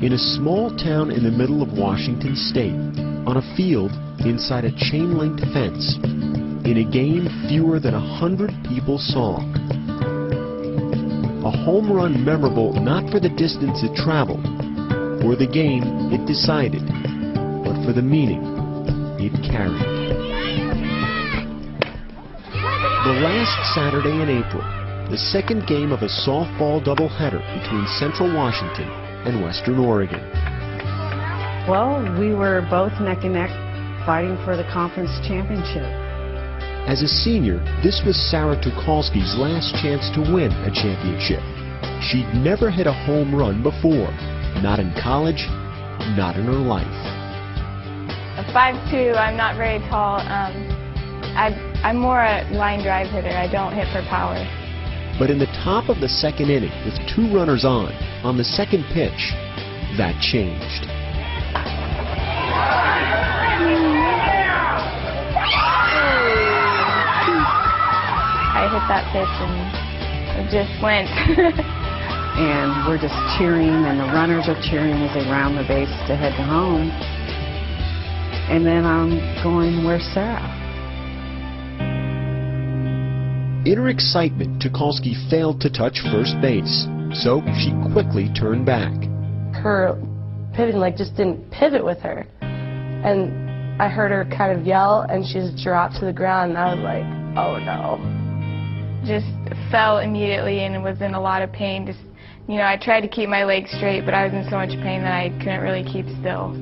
In a small town in the middle of Washington state, on a field inside a chain-linked fence, in a game fewer than a hundred people saw. A home run memorable not for the distance it traveled, or the game it decided, but for the meaning it carried. The last Saturday in April, the second game of a softball doubleheader between Central Washington and Western Oregon. Well, we were both neck and neck fighting for the conference championship. As a senior, this was Sara Tucholsky's last chance to win a championship. She'd never hit a home run before, not in college, not in her life. I'm 5'2", I'm not very tall. Um, I, I'm more a line drive hitter. I don't hit for power. But in the top of the second inning, with two runners on, on the second pitch, that changed. I hit that pitch and it just went. and we're just cheering, and the runners are cheering as they round the base to head to home. And then I'm going, where's Sara? In her excitement, Tucholsky failed to touch first base, so she quickly turned back. Her pivoting leg just didn't pivot with her. And I heard her kind of yell, and she just dropped to the ground, and I was like, oh no. Just fell immediately and was in a lot of pain. Just, you know, I tried to keep my legs straight, but I was in so much pain that I couldn't really keep still.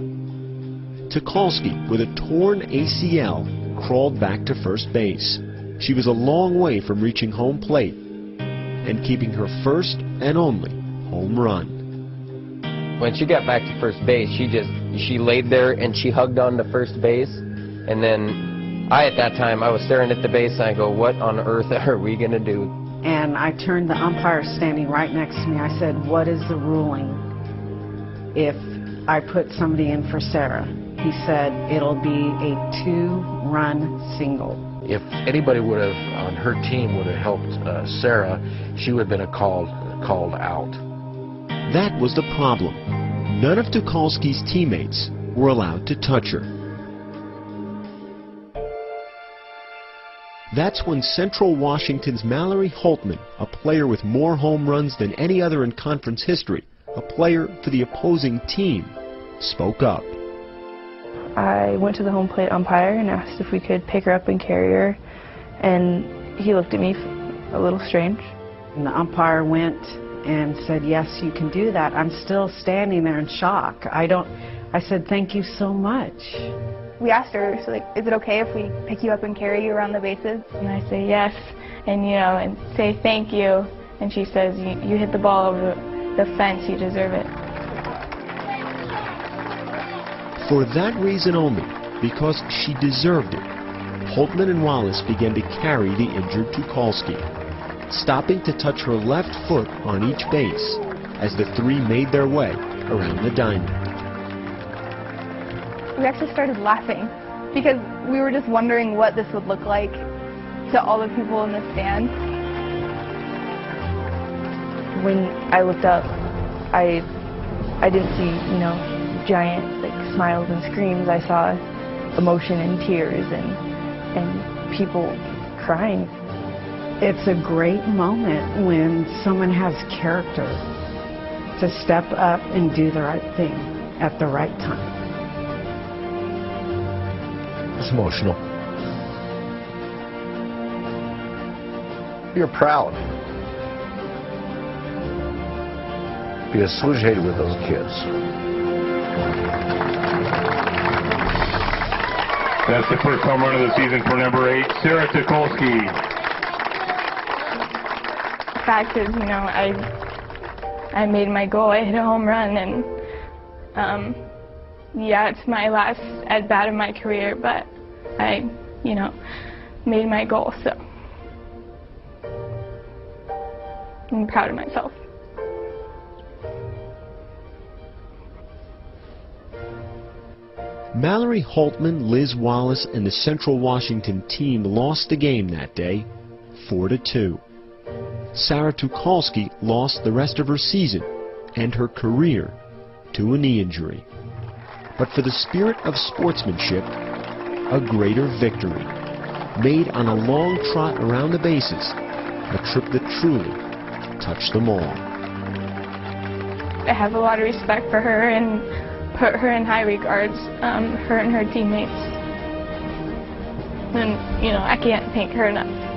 Tucholsky, with a torn ACL, crawled back to first base. She was a long way from reaching home plate and keeping her first and only home run. When she got back to first base, she just she laid there and she hugged on to first base, and then I at that time I was staring at the base and I go, what on earth are we gonna do? And I turned the umpire standing right next to me. I said, what is the ruling if I put somebody in for Sara? He said, it'll be a two-run single. If anybody would have, on her team, would have helped uh, Sara, she would have been a called, called out. That was the problem. None of Tucholsky's teammates were allowed to touch her. That's when Central Washington's Mallory Holtman, a player with more home runs than any other in conference history, a player for the opposing team, spoke up. I went to the home plate umpire and asked if we could pick her up and carry her, and he looked at me a little strange. And the umpire went and said, yes, you can do that. I'm still standing there in shock. I don't, I said, thank you so much. We asked her, so like, is it okay if we pick you up and carry you around the bases? And I say yes, and you know, and say thank you. And she says, you, you hit the ball over the fence, you deserve it. For that reason only, because she deserved it, Holtman and Wallace began to carry the injured Tucholsky, stopping to touch her left foot on each base as the three made their way around the diamond. We actually started laughing because we were just wondering what this would look like to all the people in the stands. When I looked up, I I didn't see, you know, giant like smiles and screams. I saw emotion and tears and and people crying. It's a great moment when someone has character to step up and do the right thing at the right time. It's emotional. You're proud. Be associated with those kids. That's the first home run of the season for number eight, Sara Tucholsky. Fact is, you know, I I made my goal. I hit a home run, and um, yeah, it's my last at bat of my career, but I, you know, made my goal. So I'm proud of myself. Mallory Holtman, Liz Wallace, and the Central Washington team lost the game that day, 4 to 2. Sara Tucholsky lost the rest of her season and her career to a knee injury. But for the spirit of sportsmanship, a greater victory, made on a long trot around the bases, a trip that truly touched them all. I have a lot of respect for her and put her in high regards, um, her and her teammates. And, you know, I can't thank her enough.